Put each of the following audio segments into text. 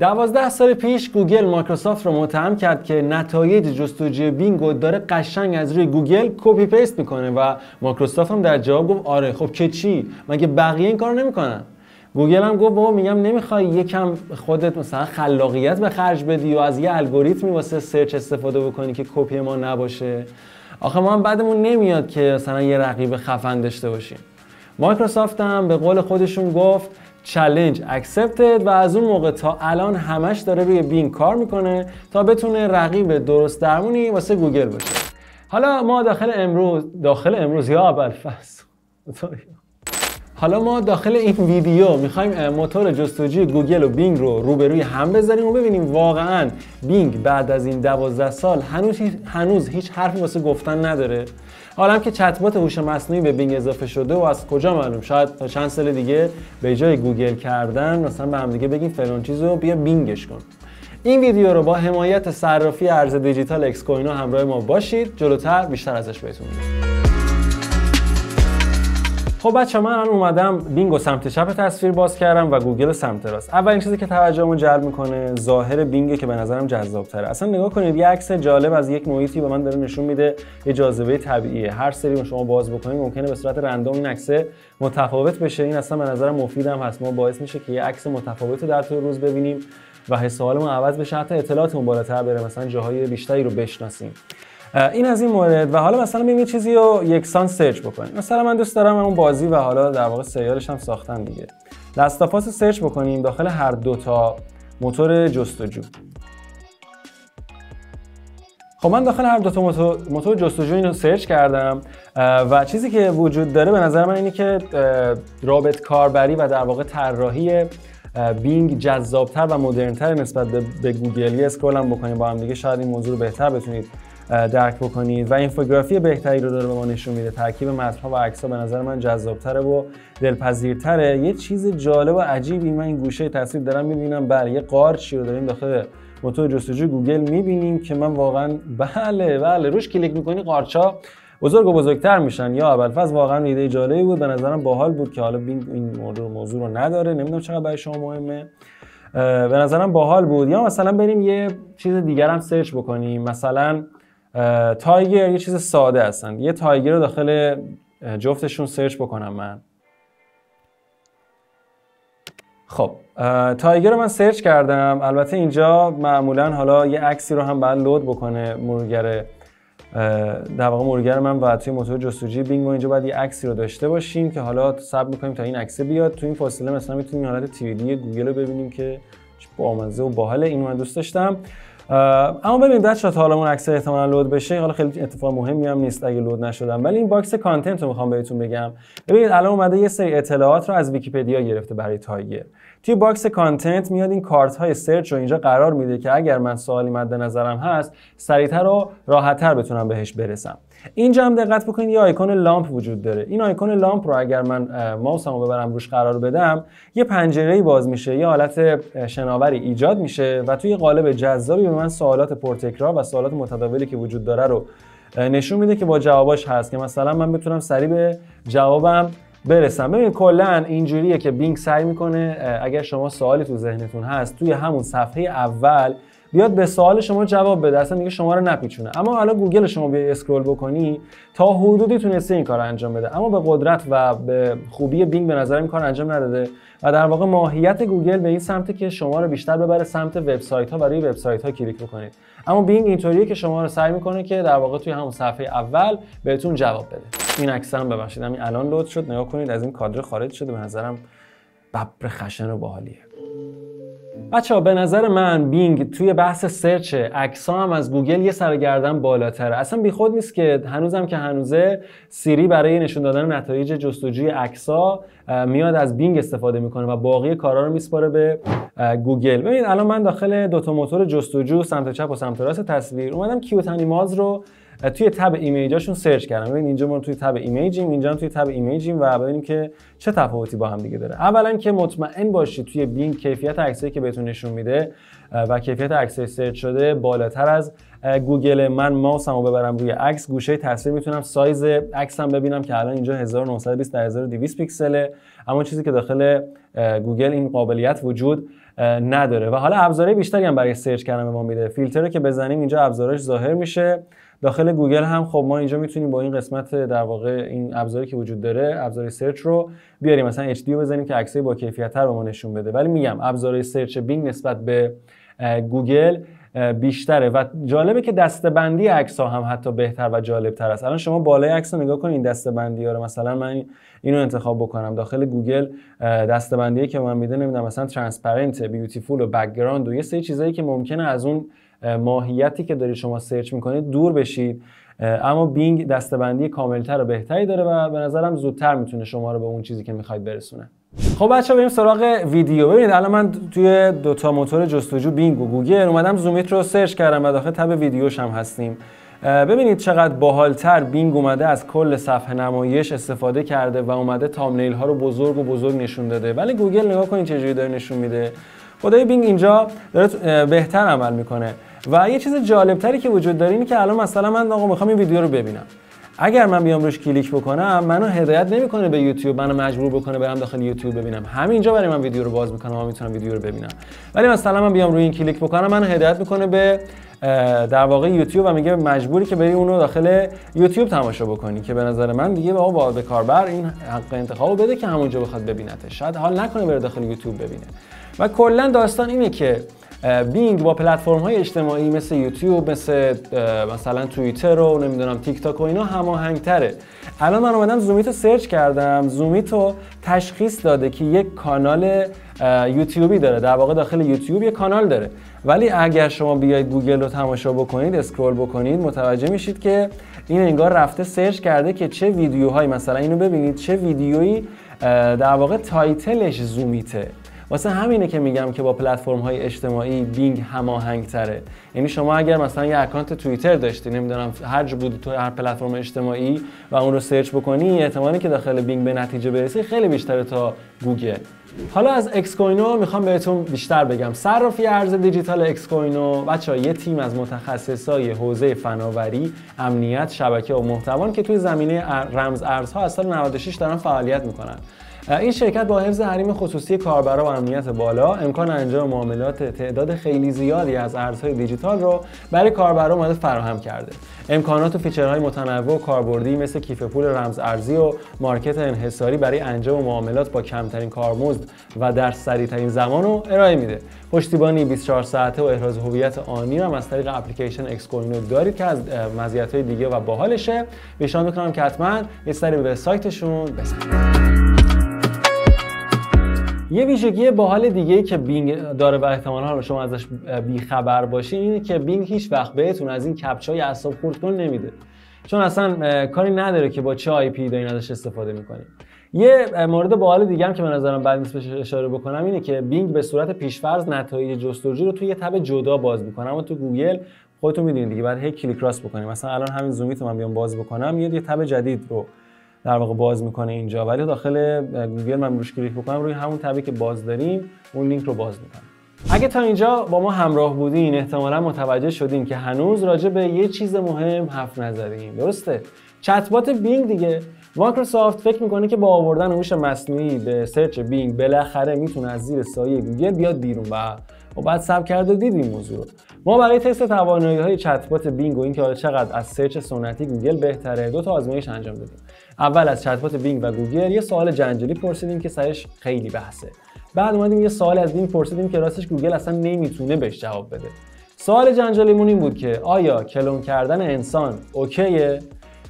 دوازده سال پیش گوگل مایکروسافت رو متهم کرد که نتایج جستجوی بینگ داره قشنگ از روی گوگل copy paste می‌کنه و مایکروسافت هم در جواب گفت آره خب که چی؟ مگه بقیه این کارو نمی‌کنن؟ گوگل هم گفت بابا میگم نمی‌خوای یکم خودت مثلا خلاقیت به خرج بدی و از یه الگوریتمی واسه search استفاده بکنی که کپی ما نباشه؟ آخه ما هم بدمون نمیاد که مثلا یه رقیب خفن داشته باشیم. مایکروسافت هم به قول خودشون گفت challenge accepted و از اون موقع تا الان همش داره روی بینگ کار می‌کنه تا بتونه رقیب درست درمونی واسه گوگل باشه. حالا ما داخل امروز داخل امروز یا اول حالا ما داخل این ویدیو می‌خوایم موتور جستجوی گوگل و بینگ رو روبروی هم بذاریم و ببینیم واقعا بینگ بعد از این 12 سال هنوز هنوز هیچ حرفی واسه گفتن نداره. حالا که چتبات هوش مصنوعی به بینگ اضافه شده و از کجا معلوم؟ شاید تا چند سال دیگه به جای گوگل کردن مثلا به هم دیگه بگیم فلان چیزو بیا بینگش کن. این ویدیو رو با حمایت صرافی ارز دیجیتال اکس کوینو همراه ما باشید. جلوتر بیشتر ازش بهتون میگم. خب بچه‌ها من الان اومدم بینگ و سمت چپ تصویر باز کردم و گوگل سمت راست. اولین چیزی که توجهمو جلب می‌کنه ظاهر بینگ که به نظرم جذاب تره اصلا نگاه کنید یه عکس جالب از یک محیطی به من داره نشون میده یه جاذبه طبیعیه. هر سری شما باز بکنید ممکنه به صورت random این عکس متفاوت بشه. این اصلا به نظرم مفیدم هست. ما باعث میشه که یه عکس متفاوت در طول روز ببینیم و حس حالمون عوض بشه حتی اطلاعاتمون بالاتر بره مثلا جاهای بیشتری رو بشناسیم. این از این مورد و حالا مثلا ببین چیزی رو یکسان search بکنیم مثلا من دوست دارم اون بازی و حالا در واقع سریالش هم ساختن دیگه. Last of Us search بکنیم داخل هر دو تا موتور جستجو. خب من داخل هر دو تا موتور, موتور جستجو اینو search کردم و چیزی که وجود داره به نظر من اینه که رابط کاربری و در واقع طراحی بینگ جذابتر و مدرنتر نسبت به گوگل. یه scroll هم بکنیم با هم دیگه شاید این موضوع رو بهتر بتونید درک بکنید و اینفوگرافی بهتری رو داره به ما نشون میده. ترکیب متن‌ها و عکس‌ها به نظر من جذابتره و دلپذیرتره. یه چیز جالب و عجیبی من این گوشه تصویر دارم می‌بینم. بله یه قارچی رو داریم داخل موتور جستجوی گوگل می‌بینیم که من واقعا بله بله روش کلیک می‌کنی قارچا بزرگ و بزرگتر میشن. یا اول واقعا ایده جالبی بود. به نظرم باحال بود که حالا این موضوع موضوع رو نداره. نمی‌دونم چقدر برای شما مهمه. به نظرم باحال بود. یا مثلا بریم یه چیز دیگر هم search بکنیم. مثلا tiger یه چیز ساده هستن. یه tiger رو داخل جفتشون search بکنم من. خب tiger رو من search کردم. البته اینجا معمولا حالا یه عکسی رو هم باید load بکنه مرورگر در واقع مرورگر من باید توی موتور جستجوی بینگ و اینجا باید یه عکسی رو داشته باشیم که حالا صبر می‌کنیم تا این عکس بیاد. تو این فاصله مثلا می‌تونیم حالت 3D گوگل رو ببینیم که بامزه و باحاله اینو من دوست داشتم. اما ببینید بچه‌ها تا حالا اون عکس احتمالاً load بشه حالا خیلی اتفاق مهمی هم نیست اگه load نشدم. ولی این box content رو می‌خوام بهتون بگم. ببینید الان اومده یه سری اطلاعات رو از ویکی‌پدیا گرفته برای tiger توی box content میاد این کارت های search رو اینجا قرار میده که اگر من سوالی مد نظرم هست سریعتر و راحتتر بتونم بهش برسم. اینجا هم دقت بکنید یه آیکون لامپ وجود داره. این آیکون لامپ رو اگر من ماوسمو ببرم روش قرار بدم یه پنجره باز میشه یه حالت شناوری ایجاد میشه و توی قالب جذابی به من سوالات پرتکرار و سوالات متداولی که وجود داره رو نشون میده که با جواباش هست که مثلا من بتونم سریع به جوابم برسم. ببینید کلا اینجوریه که بینگ سعی می‌کنه اگر شما سوالی تو ذهنتون هست توی همون صفحه اول بیاد به سوال شما جواب بده اصلا دیگه شما رو نپیچونه اما حالا گوگل شما بیای scroll بکنی تا حدودی تونسته این کار انجام بده. اما به قدرت و به خوبی بینگ به نظر این کار انجام نداده و در واقع ماهیت گوگل به این سمت که شما رو بیشتر ببره سمت وبسایت ها و روی وبسایت ها کلیک بکنید. اما بینگ اینطوریه که شما رو سعی می‌کنه که در واقع توی همون صفحه اول بهتون جواب بده. این عکس هم ببخشید همین الان load شد. نگاه کنید از این کادر خارج شده. به نظرم ببر خشن و باحالیه. بچه‌ها به نظر من بینگ توی بحث search عکس هم از گوگل یه سرگردن بالاتره. اصلا بیخود نیست که هنوزم که هنوزه سیری برای نشون دادن نتایج جستجوی عکس‌ها میاد از بینگ استفاده می‌کنه و باقی کارا رو میسپاره به گوگل. ببینید الان من داخل دو تا موتور جستجو سمت چپ و سمت راست تصویر اومدم cute animals رو توی tab image اشون search کردم. ببین اینجا ما توی tab image یم اینجا توی tab image یم و ببینیم که چه تفاوتی با هم دیگه داره. اولا که مطمئن باشید توی بینگ کیفیت عکسایی که بهتون نشون میده و کیفیت عکسای search شده بالاتر از گوگل من ماوسمو ببرم روی عکس. گوشه تصویر می‌تونم سایز عکسم ببینم که الان اینجا 1920 در 1200 پیکسله. اما چیزی که داخل گوگل این قابلیت وجود نداره. و حالا ابزارهای بیشتری هم برای search کردن به ما میده. فیلتر رو که بزنیم اینجا ابزارش ظاهر میشه. داخل گوگل هم خب ما اینجا می‌تونیم با این قسمت در واقع این ابزاری که وجود داره ابزار search رو بیاریم. مثلا رو بزنیم که عکسای با کیفیت تر به ما نشون بده. ولی میگم ابزار search بینگ نسبت به گوگل بیشتره. و جالبه که دستبندی عکس ها هم حتی بهتر و جالب تر است. الان شما بالای عکس رو نگاه کنید دستبندی ها رو. مثلا من اینو انتخاب بکنم. داخل گوگل دستبندی که من میده نمی‌دونم مثلا transparent beautiful و background و یه سری چیزایی که ممکنه از اون ماهیتی که دارید شما search می‌کنید دور بشید. اما بینگ دستبندی کاملتر و بهتری داره و به نظرم زودتر می‌تونه شما رو به اون چیزی که می‌خواید برسونه. خب بچه‌ها بریم سراغ ویدیو. ببینید الان من توی دوتا موتور جستجو بینگ و گوگل اومدم زومیت رو search کردم و داخل tab ویدیوش هم هستیم. ببینید چقدر باحالتر بینگ اومده از کل صفحه نمایش استفاده کرده و اومده thumbnail ها رو بزرگ و بزرگ نشون داده. ولی گوگل نگاه کنید چجوری داره نشون میده. خدایی بینگ اینجا داره بهتر عمل می‌کنه. و یه چیز جالبتری که وجود داره اینه که الان مثلا من آقا می‌خوام این ویدیو رو ببینم. اگر من بیام روش کلیک بکنم منو هدایت نمی‌کنه به یوتیوب منو مجبور بکنه برم داخل یوتیوب ببینم. همینجا برای من ویدیو رو باز می‌کنم و می‌تونم ویدیو رو ببینم. ولی مثلا من بیام روی این کلیک بکنم منو هدایت می‌کنه به در واقع یوتیوب و میگه مجبوری که بری اونو داخل یوتیوب تماشا بکنی. که به نظر من دیگه با به کاربر این حق انتخابو بده که همونجا بخواد ببینتش شاید حال نکنه بره داخل یوتیوب ببینه. و کلا داستان اینه که بینگ با پلتفرم های اجتماعی مثل یوتیوب مثل مثلا توییتر و نمی‌دونم تیک تاک و اینا هماهنگ تره الان من اومدم زومیت رو search کردم. زومیت رو تشخیص داده که یک کانال یوتیوبی داره. در واقع داخل یوتیوب یک کانال داره. ولی اگر شما بیاید گوگل رو تماشا بکنید scroll بکنید متوجه میشید که این انگار رفته search کرده که چه ویدیوهایی مثلا اینو ببینید چه ویدیویی در واقع title ش زومیته. واسه همینه که میگم که با پلتفرم های اجتماعی بینگ هماهنگ تره یعنی شما اگر مثلا یه account توییتر داشتی نمی‌دونم هر چی بودی تو هر پلتفرم اجتماعی و اون رو search بکنی احتمالی که داخل بینگ به نتیجه برسی خیلی بیشتره تا گوگل. حالا از اکس کوینو می‌خوام بهتون بیشتر بگم. صرافی ارز دیجیتال اکس کوینو بچه‌ها یه تیم از متخصصای حوزه فناوری امنیت شبکه و محتوان که توی زمینه رمز ارزها از سال 96 دارن فعالیت می‌کنن. این شرکت با حفظ حریم خصوصی کاربرا و امنیت بالا امکان انجام معاملات تعداد خیلی زیادی از ارزهای دیجیتال رو برای کاربرا مورد فراهم کرده. امکانات و feature های متنوع و کاربردی مثل کیف پول رمز ارزی و market انحصاری برای انجام معاملات با کمترین کارمزد و در سریعترین زمان رو ارائه میده. پشتیبانی 24 ساعته و احراز هویت آنی هم از طریق اپلیکیشن اکسکوینو دارید که از مزیت‌های دیگه و باحالشه. پیشنهاد می‌کنم که حتما یه سری به سایتشون بزنید. یه ویژگی باحال دیگه که بینگ داره و احتمالا شما ازش بیخبر باشین اینه که بینگ هیچ وقت بهتون از این captcha ی اعصاب نمیده. چون اصلا کاری نداره که با چه IP دارین ازش استفاده می‌کنید یه مورد باحال دیگه هم که من نظرم بد نیست اشاره بکنم اینه که بینگ به صورت پیشفرض نتایج جستجو رو توی یه tab جدا باز می‌کنه. اما تو گوگل خودتون می‌دونید دیگه باید هی کلیک راست بکنیم مثلا الان همین زومیت من بیام باز بکنم یه tab جدید رو در واقع باز می‌کنه اینجا. ولی داخل گوگل من روش کلیک بکنم روی همون tab ی که باز داریم اون لینک رو باز می‌کنم. اگه تا اینجا با ما همراه بودین احتمالا متوجه شدین که هنوز راجع به یه چیز مهم حرف نزدیم. درسته؟ چتبات بینگ دیگه. مایکروسافت فکر می‌کنه که با آوردن هوش مصنوعی به search بینگ بالاخره می‌تونه از زیر سایه گوگل بیاد بیرون و و بعد سب کرد و دیدیم موضوع رو. ما برای تست توانایی های چتبات بینگ و اینکه حالا چقدر از search سنتی گوگل بهتره دو تا آزمایش انجام دادیم. اول از چتبات بینگ و گوگل یه سوال جنجالی پرسیدیم که سرش خیلی بحثه. بعد اومدیم یه سوال از بینگ پرسیدیم که راستش گوگل اصلا نمی‌تونه بهش جواب بده. سوال جنجالیمون این بود که آیا کلون کردن انسان OK ه؟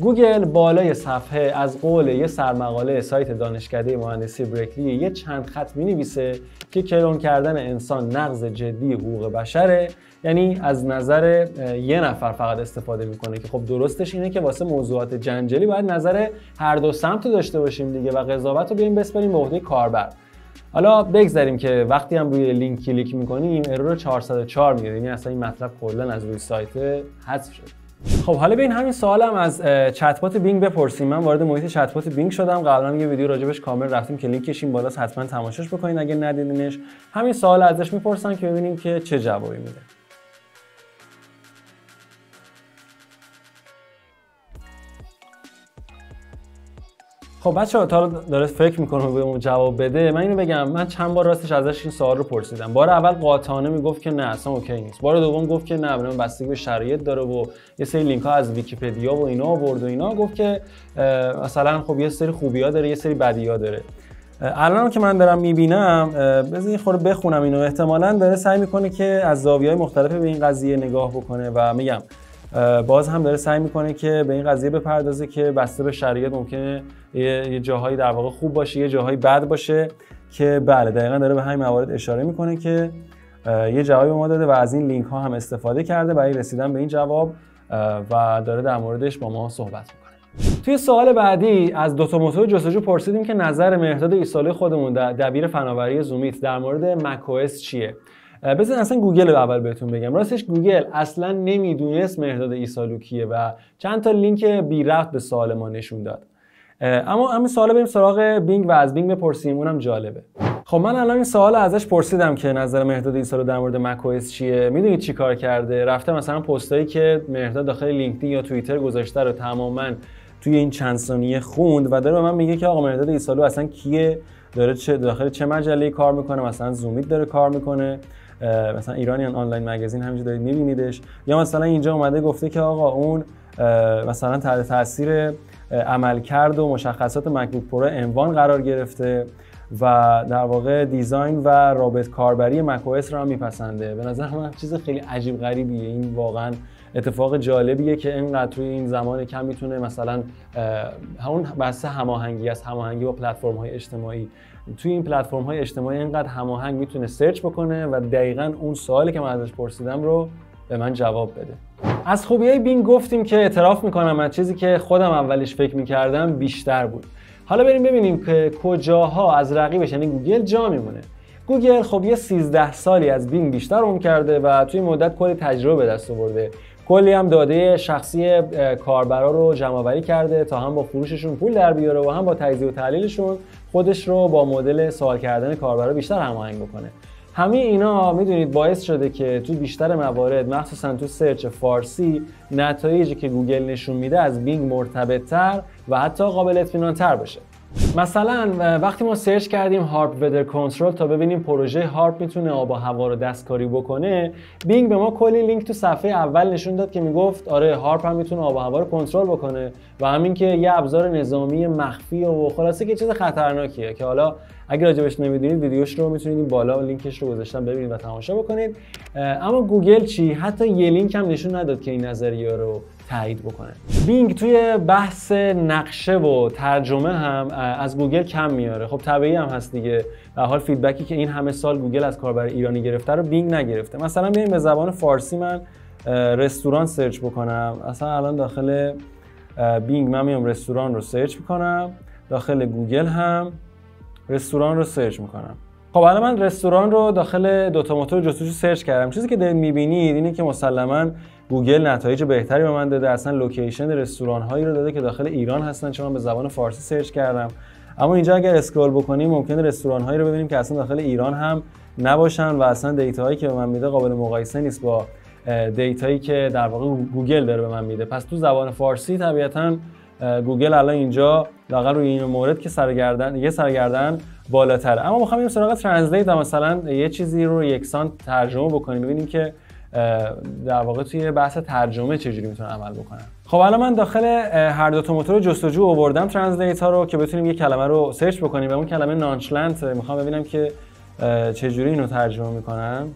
گوگل بالای صفحه از قول یه سرمقاله سایت دانشکده مهندسی برکلی یه چند خط می نویسه که کلون کردن انسان نقض جدی حقوق بشره. یعنی از نظر یه نفر فقط استفاده می‌کنه که خب درستش اینه که واسه موضوعات جنجالی باید نظر هر دو سمت داشته باشیم دیگه و قضاوت رو بیایم بسپاریم به عهده کاربر. حالا بگذاریم که وقتی هم روی لینک کلیک می‌کنیم error 404 میاد یعنی اصلا این مطلب کلا از روی سایت حذف شد خب حالا ببین همین سوالم از چتبات بینگ بپرسیم. من وارد محیط چتبات بینگ شدم. قبلا یه ویدیو راجبش کامل رفتیم که لینکش این بالاست حتما تماشاش بکنین اگه ندیدینش. همین سوال ازش می‌پرسن که ببینیم که چه جوابی میده. خب بچه تا داره فکر می‌کنه به جواب بده من اینو بگم من چند بار راستش ازش این سوال رو پرسیدم. بار اول قاطعانه می‌گفت که نه اصلا اوکی نیست. بار دوم گفت که نه من بستگی به شرایط داره و یه سری لینک ها از ویکی‌پدیا و اینا آورد و اینا. گفت که مثلا خب یه سری خوبی ها داره یه سری بدی ها داره الان که من دارم می‌بینم بذار یه خورده بخونم اینو. احتمالا داره سعی می‌کنه که از زاویه مختلف به این قضیه نگاه بکنه و میگم باز هم داره سعی می‌کنه که به این قضیه بپردازه که بسته به شرایط ممکنه یه جاهایی در واقع خوب باشه یه جاهایی بد باشه که بله دقیقا داره به همین موارد اشاره می‌کنه که یه جوابی ما داده و از این لینک ها هم استفاده کرده برای رسیدن به این جواب و داره در موردش با ما صحبت می‌کنه. توی سوال بعدی از دو تا موتور جستجو پرسیدیم که نظر مهرداد ایسالی خودمون دبیر فناوری زومیت در مورد مکوس چیه؟ بذار اصلا گوگل اول بهتون بگم. راستش گوگل اصلا نمی‌دونست مهرداد ایسالو کیه و چند تا لینک بی ربط به سوال ما نشون داد. اما همین سوال بریم سراغ بینگ و از بینگ بپرسیم. اونم جالبه. خب من الان این سوال ازش پرسیدم که نظر مهرداد ایسالو در مورد مک چیه؟ می‌دونید چی کار کرده؟ رفته مثلا پستایی که مهرداد داخل لینکدین یا توییتر گذاشته رو تماما توی این چند ثانیه خوند و داره به من میگه که آقا مهرداد ایسالو اصلا کیه؟ داره چه داخل چه مجله کار می‌کنه؟ مثلا زومیت داره کار می‌کنه. مثلا ایرانیان آنلاین magazine همینجا دارید میبینیدش. یا مثلا اینجا اومده گفته که آقا اون مثلا تحت تاثیر عملکرد و مشخصات MacBook Pro M1 قرار گرفته و در واقع design و رابط کاربری macOS رو هم میپسنده. به نظر من چیز خیلی عجیب غریبیه. این واقعا اتفاق جالبیه که اینقدر توی این زمان کم می‌تونه مثلا همون بحث هماهنگی است. هماهنگی با پلتفرم های اجتماعی. توی این پلتفرم های اجتماعی اینقدر هماهنگ می‌تونه search بکنه و دقیقا اون سوالی که من ازش پرسیدم رو به من جواب بده. از خوبی های بینگ گفتیم که اعتراف می‌کنم از چیزی که خودم اولش فکر می‌کردم بیشتر بود. حالا بریم ببینیم که کجاها از رقیبش یعنی گوگل جا میمونه. گوگل خب یه 13 سالی از بینگ بیشتر عمر کرده و توی مدت کلی تجربه به دست آورده. کلی هم داده شخصی کاربرا رو جمع کرده تا هم با فروششون پول در بیاره و هم با تجزیه و تحلیلشون خودش رو با مدل سوال کردن کاربرا بیشتر هماهنگ بکنه. همه اینا می‌دونید باعث شده که تو بیشتر موارد مخصوصا تو search فارسی نتایجی که گوگل نشون میده از بینگ مرتبطتر و حتی قابل اطمینان تر باشه. مثلا وقتی ما search کردیم HAARP weather control تا ببینیم پروژه هارپ می‌تونه آب و هوا رو دستکاری بکنه بینگ به ما کلی لینک تو صفحه اول نشون داد که می‌گفت آره هارپ هم می‌تونه آب و هوا رو کنترل بکنه و همین که یه ابزار نظامی مخفی و خلاصه که چیز خطرناکیه که حالا اگر راجبش نمی‌دونید ویدیوش رو می‌تونید این بالا لینکش رو گذاشتم ببینید و تماشا بکنید. اما گوگل چی؟ حتی یه لینک هم نشون نداد که این نظریه رو تایید بکنه. بینگ توی بحث نقشه و ترجمه هم از گوگل کم میاره. خب طبیعی هم هست دیگه. در هر حال فیدبکی که این همه سال گوگل از کاربر ایرانی گرفته رو بینگ نگرفته. مثلا بیایم به زبان فارسی من رستوران search بکنم. اصلا الان داخل بینگ من میام رستوران رو search می‌کنم. داخل گوگل هم رستوران رو search می‌کنم. خب الان من رستوران رو داخل دو تا موتور جستجو search کردم. چیزی که دارید می‌بینید اینه که مسلما گوگل نتایج بهتری به من داده. اصلا location رستوران هایی رو داده که داخل ایران هستن. چون من به زبان فارسی search کردم. اما اینجا اگر scroll بکنیم ممکنه رستوران هایی رو ببینیم که اصلا داخل ایران هم نباشن و اصلا data هایی که به من میده قابل مقایسه نیست با data یی که در واقع گوگل داره به من میده. پس تو زبان فارسی طبیعتا گوگل الان اینجا لاقل روی این مورد که سرگردن یه سرگردن بالاتره اما می‌خوام بریم سراغ translate مثلا یه چیزی رو یکسان ترجمه بکنیم ببینیم که در واقع توی بحث ترجمه چجوری می‌تونه عمل بکنن. خب الان من داخل هر دو تا موتور جستجو آوردم translate ها رو که بتونیم یه کلمه رو search بکنیم و اون کلمه nonchalant می‌خوام ببینم که چجوری اینو ترجمه می‌کنن.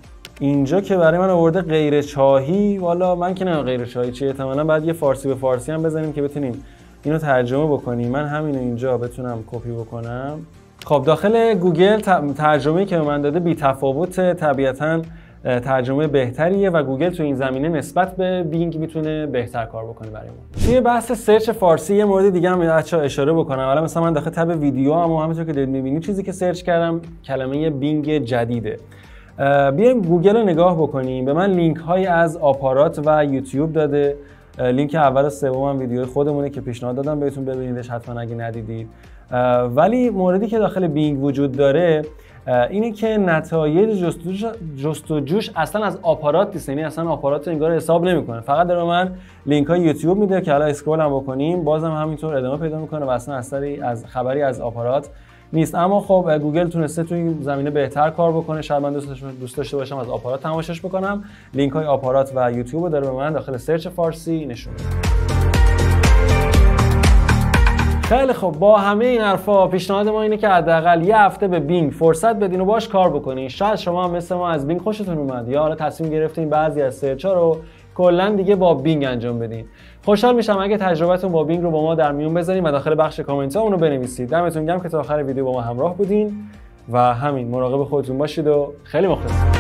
اینجا که برای من آورده غیر چاهی والا من که نه غیر چاهی چیه احتمالاً بعد یه فارسی به فارسی هم بزنیم که بتونیم اینو ترجمه بکنیم. من همینو اینجا بتونم کپی بکنم. خب داخل گوگل ترجمه که به من داده بی تفاوت طبیعتا ترجمه بهتریه و گوگل تو این زمینه نسبت به بینگ می‌تونه بهتر کار بکنه برای ما. توی بحث search فارسی یه مورد دیگه هم به جا اشاره بکنم. حالا مثلا من داخل tab ویدیو هم همونطور که دارید می‌بینید چیزی که search کردم کلمه بینگ جدیده. بیایم گوگل رو نگاه بکنیم. به من لینک های از آپارات و یوتیوب داده. لینک اول و سوم هم ویدیوی خودمونه که پیشنهاد دادم بهتون ببینیدش حتما اگه ندیدید. ولی موردی که داخل بینگ وجود داره اینه که نتایج جستجوش, اصلا از آپارات نیست یعنی اصلا آپارات انگار حساب نمی‌کنه. فقط داره من لینک های یوتیوب میده که حالا scroll هم بکنیم. بازم همینطور ادامه پیدا می‌کنه و اصلا اثری از خبری از آپارات نیست. اما خب گوگل تونسته تو این زمینه بهتر کار بکنه. شاید من دوست داشته باشم از آپارات تماشاش بکنم. لینک های آپارات و یوتیوب داره به من داخل search فارسی نشون خیلی خب با همه این حرفا پیشنهاد ما اینه که حداقل یه هفته به بینگ فرصت بدین و باش کار بکنین. شاید شما مثل ما از بینگ خوشتون اومد. یا حالا تصمیم گرفتین بعضی از سرچ رو کلا دیگه با بینگ انجام بدین. خوشحال میشم اگه تجربتون با بینگ رو با ما در میون بذارین و داخل بخش کامنت ها اونو بنویسید. دمتون گرم که تا آخر ویدیو با ما همراه بودین و همین مراقب خودتون باشید و خیلی مخلصم.